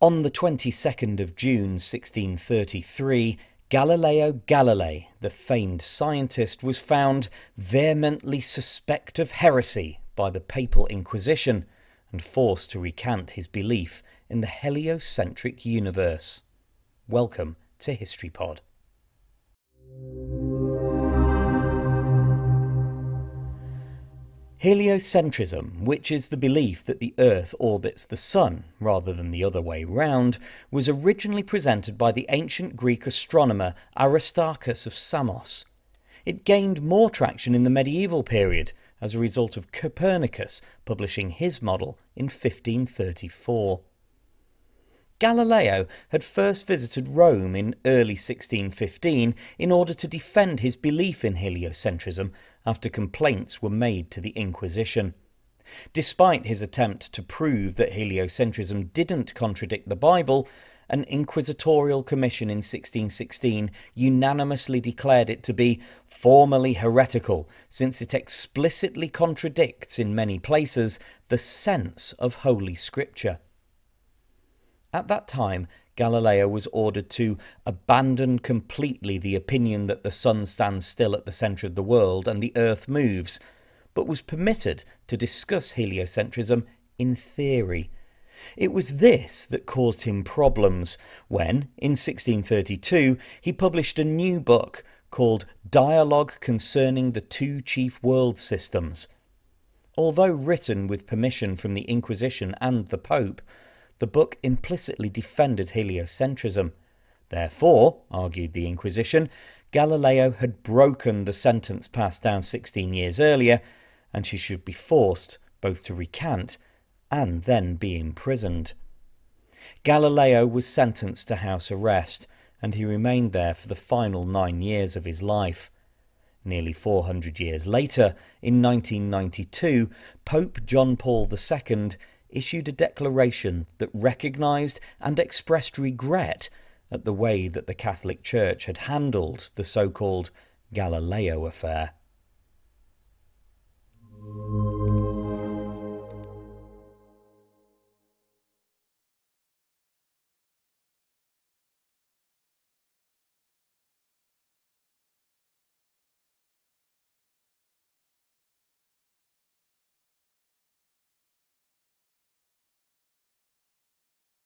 On the 22nd of June 1633, Galileo Galilei, the famed scientist, was found vehemently suspect of heresy by the Papal Inquisition and forced to recant his belief in the heliocentric universe. Welcome to HistoryPod. Heliocentrism, which is the belief that the Earth orbits the Sun rather than the other way round, was originally presented by the ancient Greek astronomer Aristarchus of Samos. It gained more traction in the medieval period as a result of Copernicus publishing his model in 1534. Galileo had first visited Rome in early 1615 in order to defend his belief in heliocentrism after complaints were made to the Inquisition. Despite his attempt to prove that heliocentrism didn't contradict the Bible, an inquisitorial commission in 1616 unanimously declared it to be formally heretical, since it explicitly contradicts in many places the sense of Holy Scripture. At that time, Galileo was ordered to abandon completely the opinion that the sun stands still at the centre of the world and the earth moves, but was permitted to discuss heliocentrism in theory. It was this that caused him problems when, in 1632, he published a new book called Dialogue Concerning the Two Chief World Systems. Although written with permission from the Inquisition and the Pope, the book implicitly defended heliocentrism. Therefore, argued the Inquisition, Galileo had broken the sentence passed down 16 years earlier, and he should be forced both to recant and then be imprisoned. Galileo was sentenced to house arrest, and he remained there for the final nine years of his life. Nearly 400 years later, in 1992, Pope John Paul II issued a declaration that recognised and expressed regret at the way that the Catholic Church had handled the so called Galileo affair.